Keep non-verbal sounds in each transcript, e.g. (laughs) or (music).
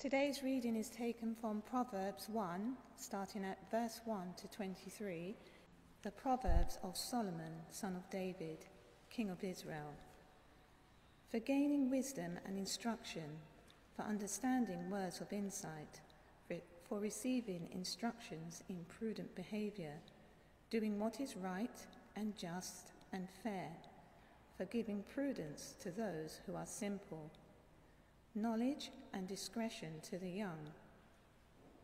Today's reading is taken from Proverbs 1, starting at verse 1 to 23, the Proverbs of Solomon, son of David, king of Israel. For gaining wisdom and instruction, for understanding words of insight, for receiving instructions in prudent behavior, doing what is right and just and fair, for giving prudence to those who are simple knowledge and discretion to the young.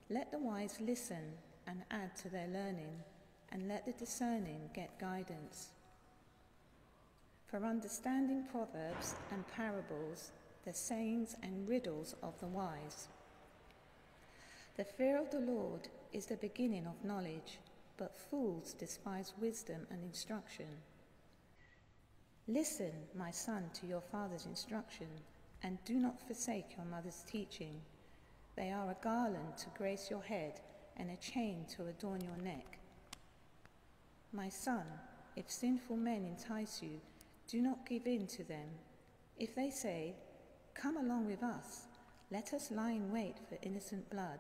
Let the wise listen and add to their learning, and let the discerning get guidance. For understanding proverbs and parables, the sayings and riddles of the wise. The fear of the Lord is the beginning of knowledge, but fools despise wisdom and instruction. Listen, my son, to your father's instruction and do not forsake your mother's teaching. They are a garland to grace your head and a chain to adorn your neck. My son, if sinful men entice you, do not give in to them. If they say, Come along with us, let us lie in wait for innocent blood.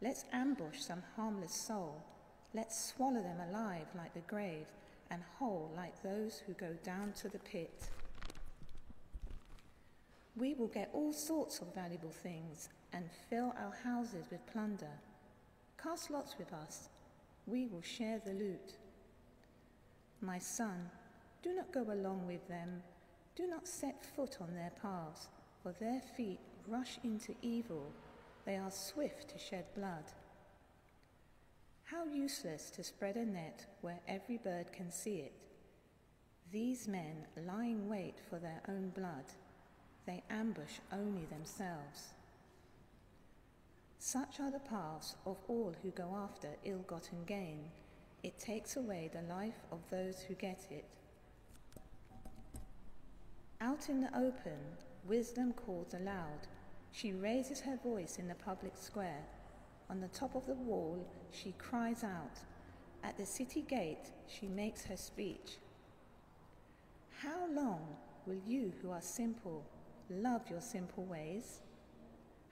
Let's ambush some harmless soul. Let's swallow them alive like the grave and whole like those who go down to the pit we will get all sorts of valuable things and fill our houses with plunder. Cast lots with us, we will share the loot. My son, do not go along with them, do not set foot on their paths, for their feet rush into evil, they are swift to shed blood. How useless to spread a net where every bird can see it. These men lie in wait for their own blood they ambush only themselves. Such are the paths of all who go after ill gotten gain. It takes away the life of those who get it. Out in the open, wisdom calls aloud. She raises her voice in the public square. On the top of the wall, she cries out. At the city gate, she makes her speech. How long will you who are simple love your simple ways?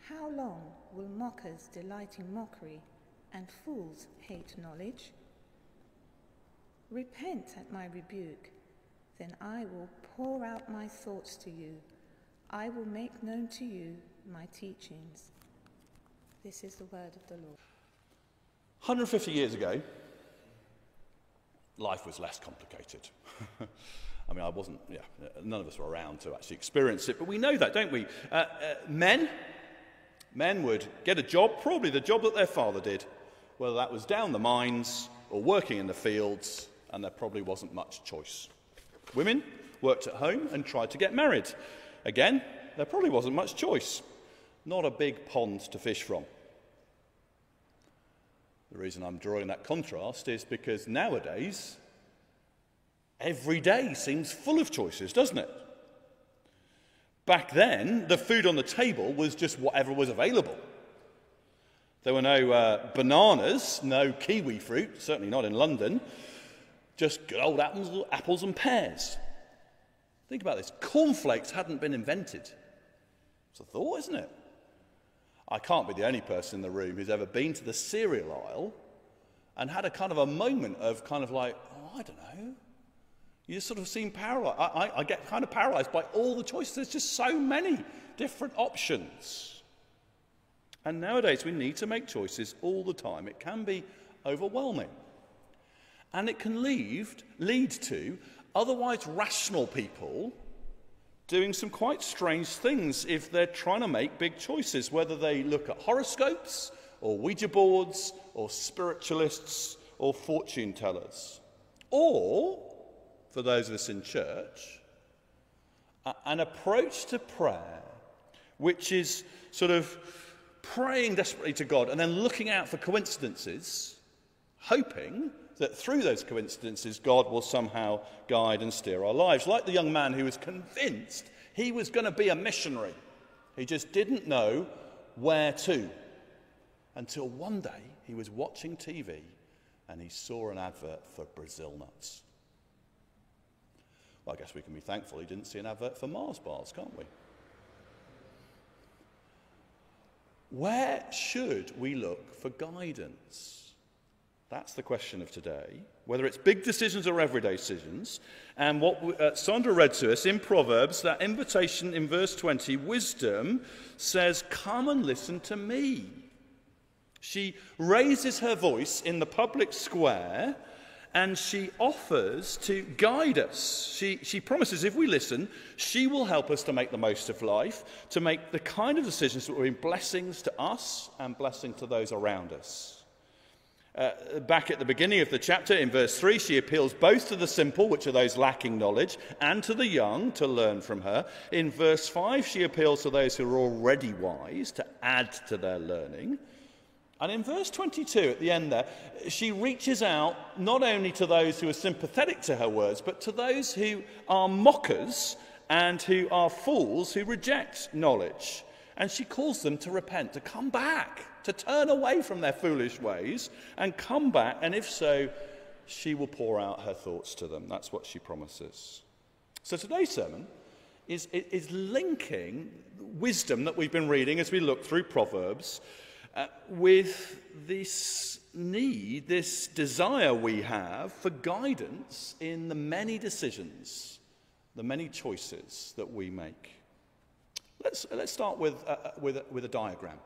How long will mockers delight in mockery and fools hate knowledge? Repent at my rebuke, then I will pour out my thoughts to you. I will make known to you my teachings. This is the word of the Lord. 150 years ago, life was less complicated. (laughs) I mean, I wasn't, yeah, none of us were around to actually experience it, but we know that, don't we? Uh, uh, men, men would get a job, probably the job that their father did, whether that was down the mines or working in the fields, and there probably wasn't much choice. Women worked at home and tried to get married. Again, there probably wasn't much choice. Not a big pond to fish from. The reason I'm drawing that contrast is because nowadays Every day seems full of choices, doesn't it? Back then, the food on the table was just whatever was available. There were no uh, bananas, no kiwi fruit, certainly not in London, just good old apples, apples and pears. Think about this cornflakes hadn't been invented. It's a thought, isn't it? I can't be the only person in the room who's ever been to the cereal aisle and had a kind of a moment of kind of like, oh, I don't know, you just sort of seem paralyzed. I, I, I get kind of paralyzed by all the choices. There's just so many different options. And nowadays, we need to make choices all the time. It can be overwhelming. And it can lead, lead to otherwise rational people doing some quite strange things if they're trying to make big choices, whether they look at horoscopes or Ouija boards or spiritualists or fortune tellers. Or for those of us in church, an approach to prayer which is sort of praying desperately to God and then looking out for coincidences, hoping that through those coincidences God will somehow guide and steer our lives. Like the young man who was convinced he was going to be a missionary, he just didn't know where to. Until one day he was watching TV and he saw an advert for Brazil nuts. Well, I guess we can be thankful he didn't see an advert for Mars bars, can't we? where should we look for guidance? That's the question of today. Whether it's big decisions or everyday decisions. And what uh, Sandra read to us in Proverbs, that invitation in verse 20, wisdom says, Come and listen to me. She raises her voice in the public square and she offers to guide us. She, she promises if we listen, she will help us to make the most of life, to make the kind of decisions that will bring blessings to us and blessing to those around us. Uh, back at the beginning of the chapter, in verse 3, she appeals both to the simple, which are those lacking knowledge, and to the young to learn from her. In verse 5, she appeals to those who are already wise to add to their learning. And in verse 22, at the end there, she reaches out not only to those who are sympathetic to her words, but to those who are mockers and who are fools who reject knowledge. And she calls them to repent, to come back, to turn away from their foolish ways and come back. And if so, she will pour out her thoughts to them. That's what she promises. So today's sermon is, is linking wisdom that we've been reading as we look through Proverbs uh, with this need, this desire we have for guidance in the many decisions, the many choices that we make. Let's, let's start with, uh, uh with, with a diagram.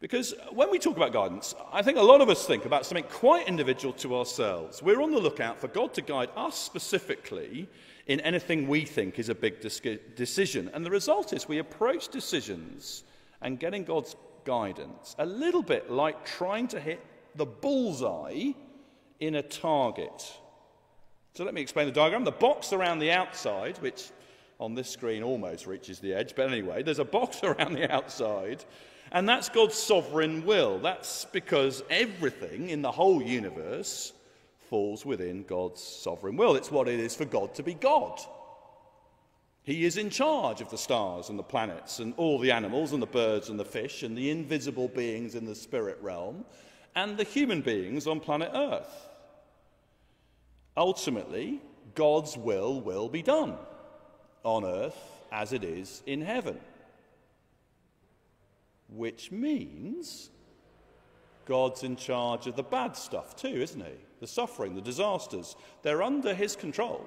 Because when we talk about guidance, I think a lot of us think about something quite individual to ourselves. We're on the lookout for God to guide us specifically in anything we think is a big decision. And the result is we approach decisions and getting God's guidance a little bit like trying to hit the bullseye in a target. So let me explain the diagram. The box around the outside, which on this screen almost reaches the edge, but anyway, there's a box (laughs) around the outside, and that's God's sovereign will. That's because everything in the whole universe falls within God's sovereign will. It's what it is for God to be God. He is in charge of the stars and the planets and all the animals and the birds and the fish and the invisible beings in the spirit realm and the human beings on planet Earth. Ultimately, God's will will be done on earth as it is in heaven. Which means God's in charge of the bad stuff too, isn't he? The suffering, the disasters. They're under his control.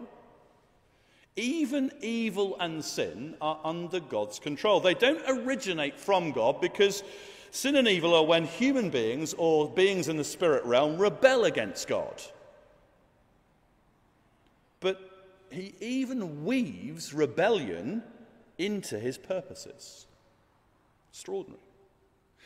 Even evil and sin are under God's control. They don't originate from God because sin and evil are when human beings or beings in the spirit realm rebel against God. But he even weaves rebellion into his purposes. Extraordinary.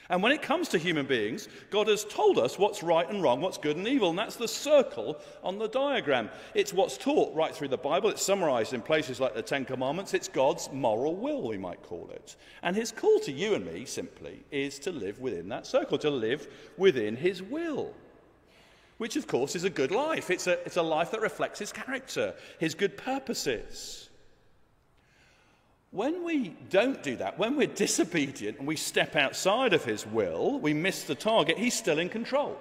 And when it comes to human beings, God has told us what's right and wrong, what's good and evil, and that's the circle on the diagram. It's what's taught right through the Bible. It's summarized in places like the Ten Commandments. It's God's moral will, we might call it. And his call to you and me simply is to live within that circle, to live within his will. Which, of course, is a good life. It's a, it's a life that reflects his character, his good purposes. When we don't do that, when we're disobedient and we step outside of his will, we miss the target, he's still in control.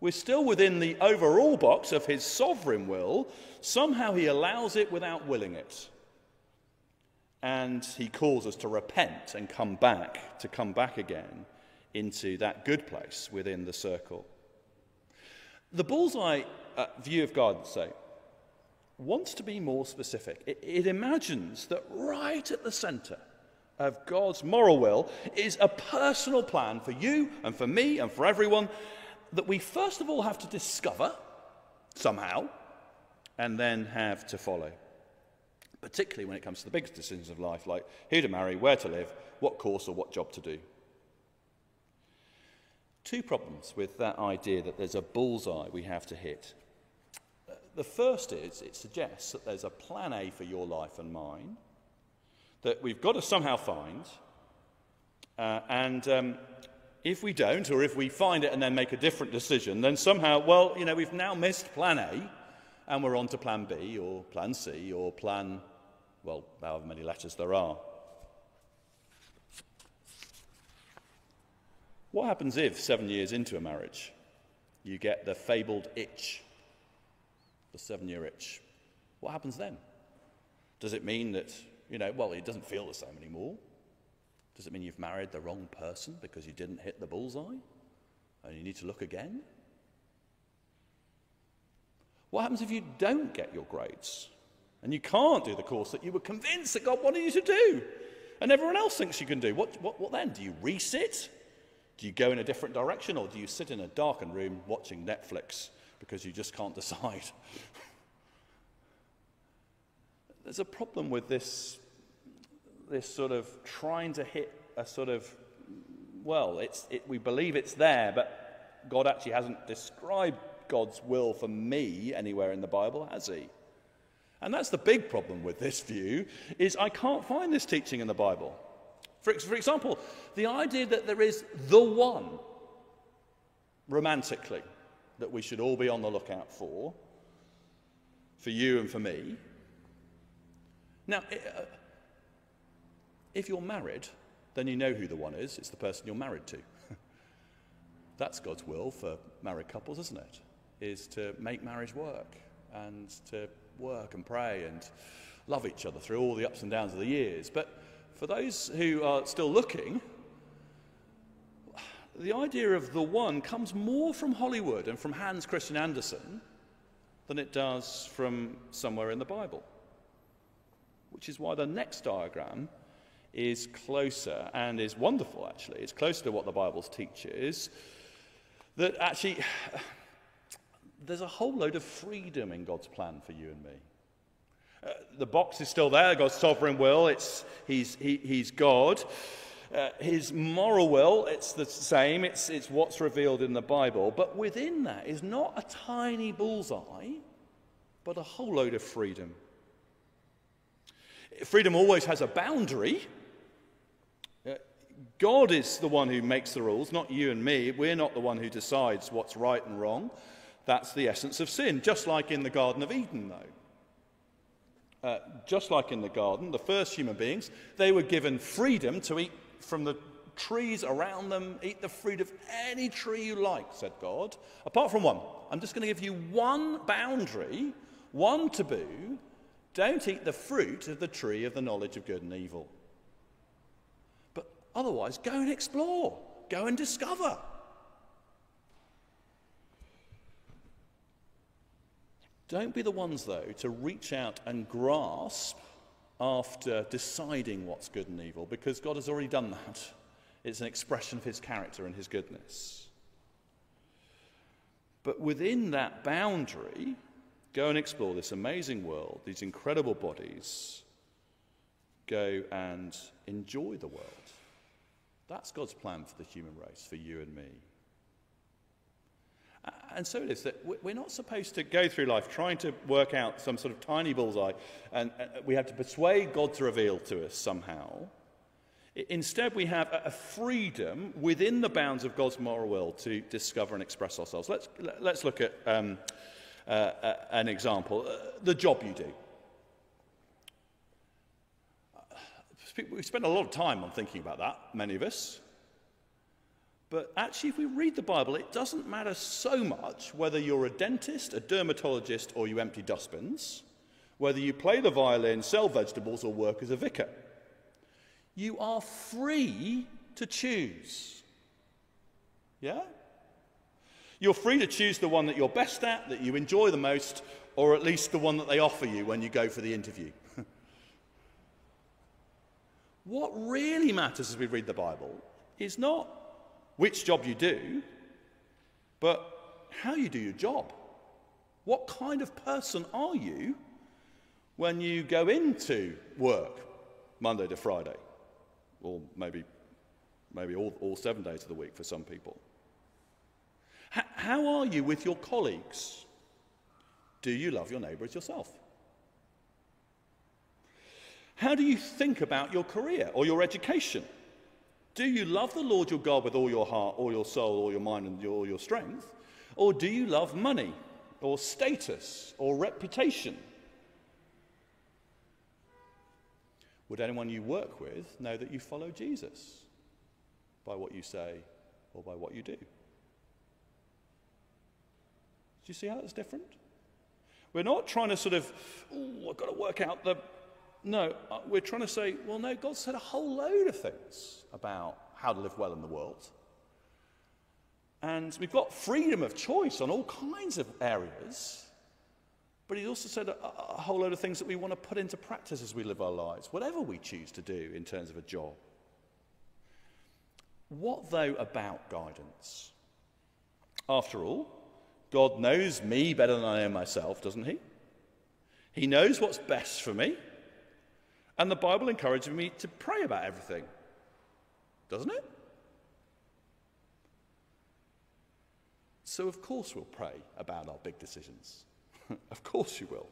We're still within the overall box of his sovereign will. Somehow he allows it without willing it. And he calls us to repent and come back, to come back again into that good place within the circle. The bullseye uh, view of God, say, wants to be more specific. It, it imagines that right at the center of God's moral will is a personal plan for you and for me and for everyone that we first of all have to discover somehow and then have to follow. Particularly when it comes to the biggest decisions of life, like who to marry, where to live, what course or what job to do. Two problems with that idea that there's a bullseye we have to hit. The first is it suggests that there's a plan A for your life and mine that we've got to somehow find. Uh, and um, if we don't, or if we find it and then make a different decision, then somehow, well, you know, we've now missed plan A and we're on to plan B or plan C or plan, well, however many letters there are. What happens if, seven years into a marriage, you get the fabled itch the seven year itch, what happens then? Does it mean that, you know, well, it doesn't feel the same anymore? Does Does it mean you've married the wrong person because you didn't hit the bullseye and you need to look again? What happens if you don't get your grades and you can't do the course that you were convinced that God wanted you to do and everyone else thinks you can do? What, what, what then? Do you resit? Do you go in a different direction or do you sit in a darkened room watching Netflix because you just can't (laughs) decide? There's a problem with this, this sort of trying to hit a sort of, well, it's, it, we believe it's there, but God actually hasn't described God's will for me anywhere in the Bible, has he? And that's the big problem with this view, is I can't find this teaching in the Bible. For, for example, the idea that there is the one, romantically, that we should all be on the lookout for, for you and for me. Now, uh, if you're married, then you know who the one is. It's the person you're married to. (laughs) That's God's will for married couples, isn't it? Is to make marriage work and to work and pray and love each other through all the ups and downs of the years. But for those who are still looking, the idea of the one comes more from Hollywood and from Hans Christian Andersen than it does from somewhere in the Bible. Which is why the next diagram is closer and is wonderful, actually. It's closer to what the Bible teaches. That actually, (sighs) there's a whole load of freedom in God's plan for you and me. Uh, the box is still there, God's sovereign will, it's, he's, he, he's God. Uh, his moral will, it's the same, it's, it's what's revealed in the Bible. But within that is not a tiny bullseye, but a whole load of freedom. Freedom always has a boundary. Uh, God is the one who makes the rules, not you and me. We're not the one who decides what's right and wrong. That's the essence of sin, just like in the Garden of Eden, though. Uh, just like in the garden, the first human beings, they were given freedom to eat from the trees around them, eat the fruit of any tree you like, said God, apart from one. I'm just going to give you one boundary, one taboo. Don't eat the fruit of the tree of the knowledge of good and evil. But otherwise, go and explore, go and discover. Don't be the ones, though, to reach out and grasp after deciding what's good and evil, because God has already done that. It's an expression of his character and his goodness. But within that boundary, go and explore this amazing world, these incredible bodies. Go and enjoy the world. That's God's plan for the human race, for you and me. And so it is that we're not supposed to go through life trying to work out some sort of tiny bullseye and we have to persuade God to reveal to us somehow. Instead, we have a freedom within the bounds of God's moral will to discover and express ourselves. Let's, let's look at um, uh, uh, an example uh, the job you do. We spend a lot of time on thinking about that, many of us. But actually, if we read the Bible, it doesn't matter so much whether you're a dentist, a dermatologist, or you empty dustbins, whether you play the violin, sell vegetables, or work as a vicar. You are free to choose. Yeah? You're free to choose the one that you're best at, that you enjoy the most, or at least the one that they offer you when you go for the interview. (laughs) what really matters as we read the Bible is not which job you do, but how you do your job. What kind of person are you when you go into work Monday to Friday? Or maybe, maybe all, all seven days of the week for some people. H- how are you with your colleagues? Do you love your neighbour as yourself? How do you think about your career or your education? Do you love the Lord your God with all your heart, all your soul, all your mind, and all your strength? Or do you love money, or status, or reputation? Would anyone you work with know that you follow Jesus by what you say or by what you do? Do you see how it's different? We're not trying to sort of, oh, I've got to work out the No, uh, we're trying to say, well, no, God said a whole load of things about how to live well in the world. And we've got freedom of choice on all kinds of areas. But he also said a, a, whole load of things that we want to put into practice as we live our lives, whatever we choose to do in terms of a job. What, though, about guidance? After all, God knows me better than I know myself, doesn't he? He knows what's best for me. And the Bible encourages me to pray about everything, doesn't it? So, of course, we'll pray about our big decisions. (laughs) of course, you will.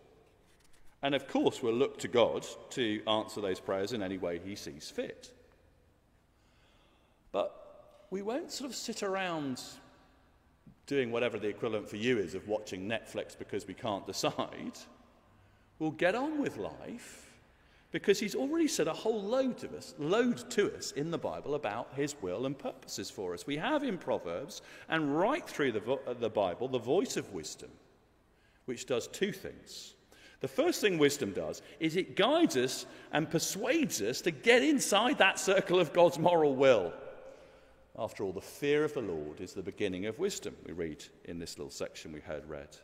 And of course, we'll look to God to answer those prayers in any way He sees fit. But we won't sort of sit around doing whatever the equivalent for you is of watching Netflix because we can't (laughs) decide. We'll get on with life because he's already said a whole load to us, load to us in the Bible about his will and purposes for us. We have in Proverbs and right through the, uh, the Bible the voice of wisdom, which does two things. The first thing wisdom does is it guides us and persuades us to get inside that circle of God's moral will. After all, the fear of the Lord is the beginning of wisdom, we read in this little section we heard read.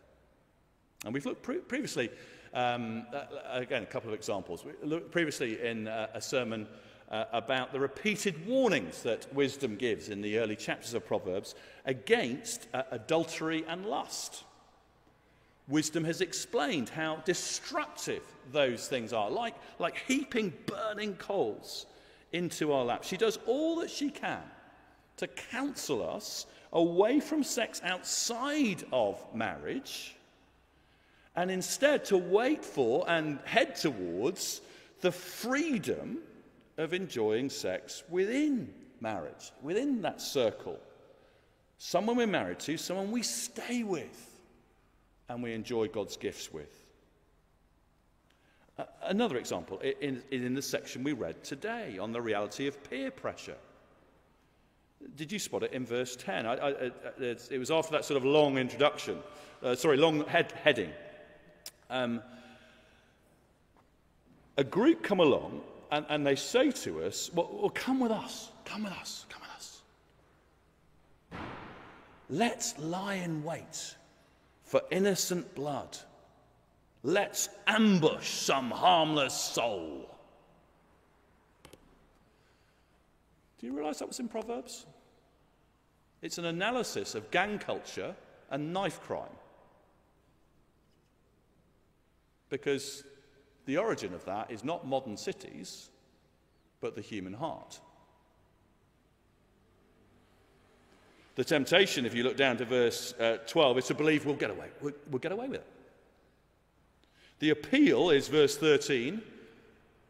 And we've looked pre- previously um, uh, again, a couple of examples. Previously in uh, a sermon uh, about the repeated warnings that wisdom gives in the early chapters of Proverbs against uh, adultery and lust. Wisdom has explained how destructive those things are, like, like heaping burning coals into our laps. She does all that she can to counsel us away from sex outside of marriage and instead to wait for and head towards the freedom of enjoying sex within marriage, within that circle. Someone we're married to, someone we stay with, and we enjoy God's gifts with. Another example in, in the section we read today on the reality of peer pressure. Did you spot it in verse 10? I, I, it, it was after that sort of long introduction, uh, sorry, long head, heading. Um, a group come along and, and they say to us, well, well, come with us, come with us, come with us. Let's lie in wait for innocent blood. Let's ambush some harmless soul. Do you realize that was in Proverbs? It's an analysis of gang culture and knife crime. Because the origin of that is not modern cities, but the human heart. The temptation, if you look down to verse uh, 12, is to believe we'll get away. We'll, we'll get away with it. The appeal is verse 13.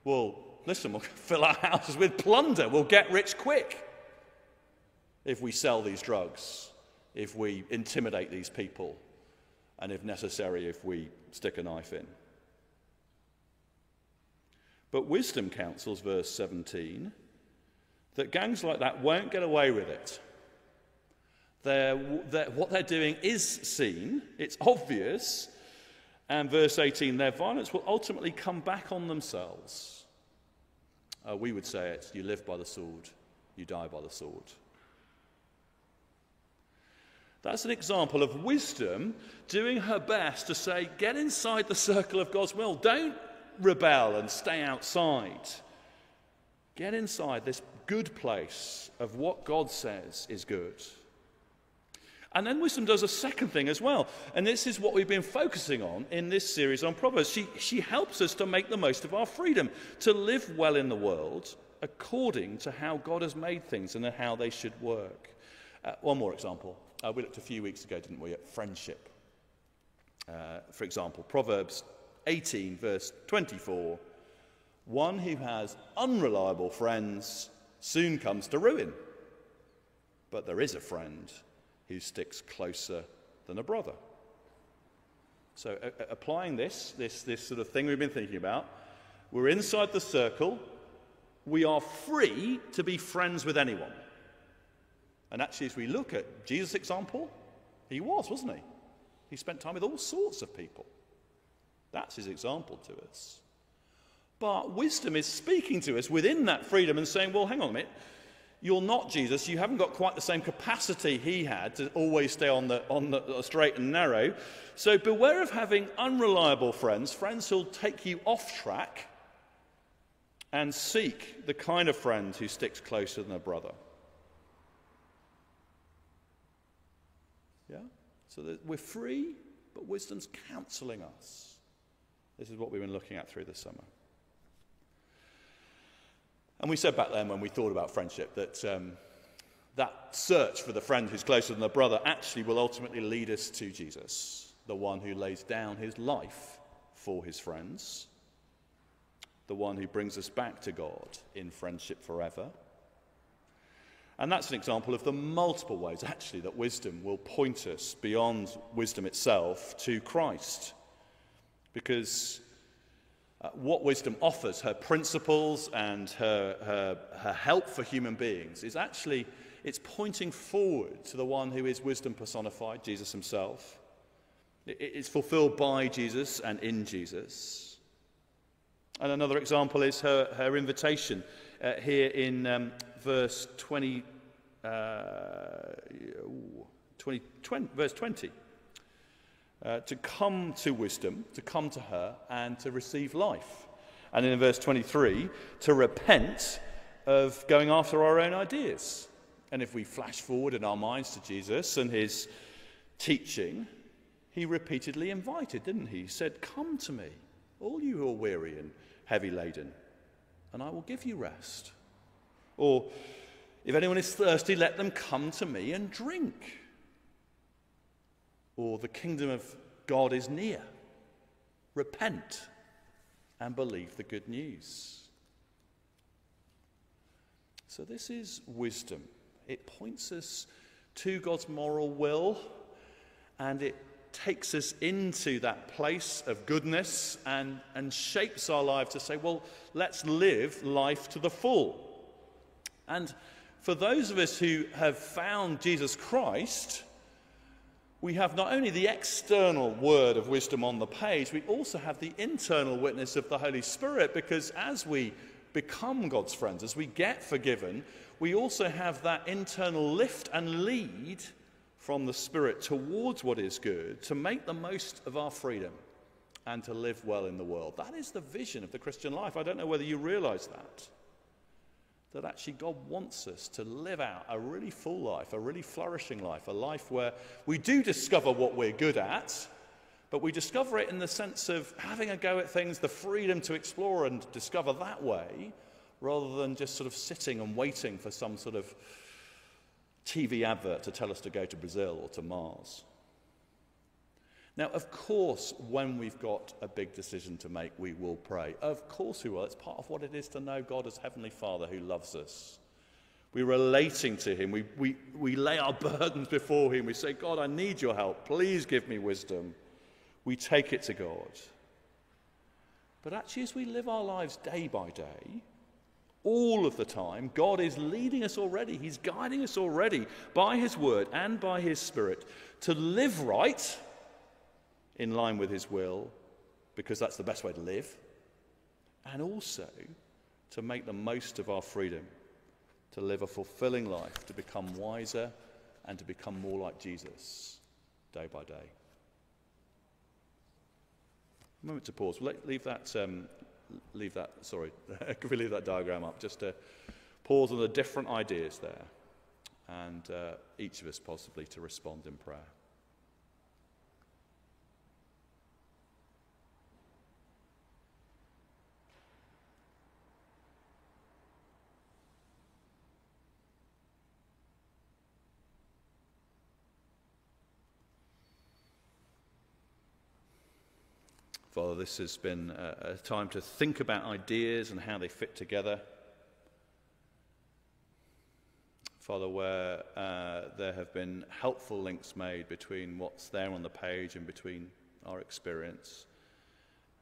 Well, listen, we'll (laughs) fill our houses with plunder. We'll get rich quick if we sell these drugs, if we intimidate these people, and if necessary, if we stick a knife in. But wisdom counsels, verse 17, that gangs like that won't get away with it. They're, they're, what they're doing is seen, it's obvious, and verse 18, their violence will ultimately come back on themselves. Uh, we would say it you live by the sword, you die by the sword. That's an example of wisdom doing her best to say, get inside the circle of God's will. Don't rebel and stay outside. Get inside this good place of what God says is good. And then wisdom does a second thing as well. And this is what we've been focusing on in this series on Proverbs. She, she helps us to make the most of our freedom, to live well in the world according to how God has made things and how they should work. Uh, one more example. Uh, we looked a few weeks ago, didn't we, at friendship. Uh, for example, Proverbs 18, verse 24 One who has unreliable friends soon comes to ruin, but there is a friend who sticks closer than a brother. So, uh, applying this, this, this sort of thing we've been thinking about, we're inside the circle. We are free to be friends with anyone. And actually, as we look at Jesus' example, he was, wasn't he? He spent time with all sorts of people. That's his example to us. But wisdom is speaking to us within that freedom and saying, well, hang on a minute. You're not Jesus. You haven't got quite the same capacity he had to always stay on the, on the straight and narrow. So beware of having unreliable friends, friends who'll take you off track, and seek the kind of friend who sticks closer than a brother. Yeah? So that we're free, but wisdom's counseling us. This is what we've been looking at through the summer. And we said back then when we thought about friendship that um, that search for the friend who's closer than a brother actually will ultimately lead us to Jesus, the one who lays down his life for his friends, the one who brings us back to God in friendship forever. And that's an example of the multiple ways, actually, that wisdom will point us beyond wisdom itself to Christ. Because uh, what wisdom offers, her principles and her, her, her help for human beings, is actually it's pointing forward to the one who is wisdom personified, Jesus himself. It's fulfilled by Jesus and in Jesus. And another example is her, her invitation uh, here in um, verse 20, uh, 20, 20, verse 20 uh, to come to wisdom, to come to her, and to receive life. And in verse 23, to repent of going after our own ideas. And if we flash forward in our minds to Jesus and his teaching, he repeatedly invited, didn't he? He said, Come to me, all you who are weary and heavy laden, and I will give you rest. Or, if anyone is thirsty, let them come to me and drink or the kingdom of God is near. Repent and believe the good news. So, this is wisdom. It points us to God's moral will and it takes us into that place of goodness and, and shapes our life to say, well, let's live life to the full. And for those of us who have found Jesus Christ, we have not only the external word of wisdom on the page, we also have the internal witness of the Holy Spirit because as we become God's friends, as we get forgiven, we also have that internal lift and lead from the Spirit towards what is good to make the most of our freedom and to live well in the world. That is the vision of the Christian life. I don't know whether you realize that that actually God wants us to live out a really full life, a really flourishing life, a life where we do discover what we're good at, but we discover it in the sense of having a go at things, the freedom to explore and discover that way, rather than just sort of sitting and waiting for some sort of TV advert to tell us to go to Brazil or to Mars. Now, of course, when we've got a big decision to make, we will pray. Of course, we will. It's part of what it is to know God as Heavenly Father who loves us. We're relating to Him. We, we, we lay our (laughs) burdens before Him. We say, God, I need your help. Please give me wisdom. We take it to God. But actually, as we live our lives day by day, all of the time, God is leading us already. He's guiding us already by His Word and by His Spirit to live right in line with His will, because that's the best way to live, and also to make the most of our freedom, to live a fulfilling life, to become wiser, and to become more like Jesus day by day. A moment to pause. We'll leave that, um, leave that, sorry, (laughs) could we leave that diagram up? Just to pause on the different ideas there, and uh, each of us possibly to respond in prayer. Father, this has been a, a time to think about ideas and how they fit together. Father, where uh, there have been helpful links made between what's there on the page and between our experience.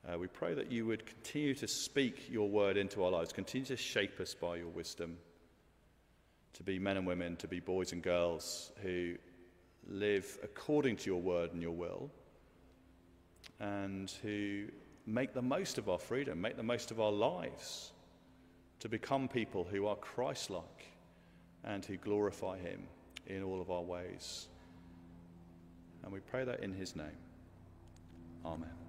Uh, we pray that you would continue to speak your word into our lives, continue to shape us by your wisdom, to be men and women, to be boys and girls who live according to your word and your will, and who make the most of our freedom, make the most of our lives to become people who are Christ like and who glorify Him in all of our ways. And we pray that in His name. Amen.